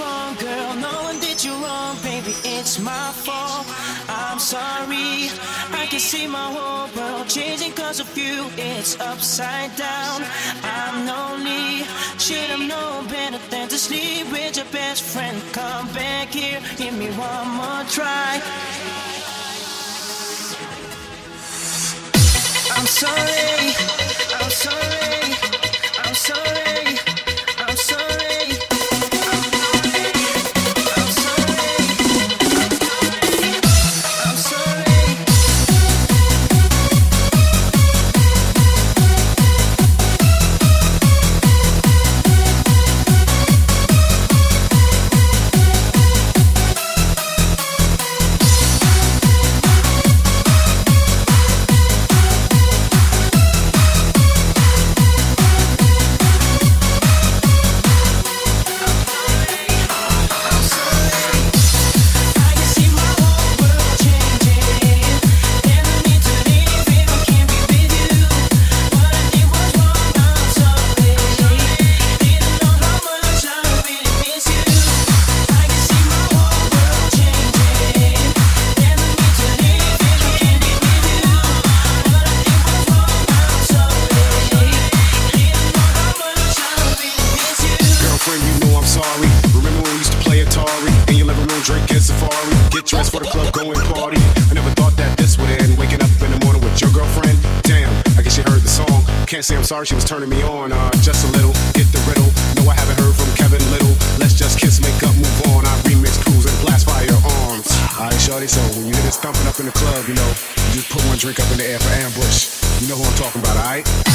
wrong, girl. No one did you wrong, baby. It's my fault. I'm sorry. I can see my whole world changing cause of you. It's upside down. I'm lonely. Should have known better than to sleep with your best friend. Come back here, give me one more try. I'm sorry. Can't say I'm sorry, she was turning me on. Uh, just a little. Get the riddle. No, I haven't heard from Kevin Little. Let's just kiss, make up, move on. I remix, cruise, and blast fire arms. Alright, shorty, so when you hear this thumping up in the club, you know, you just put one drink up in the air for ambush. You know who I'm talking about, alright?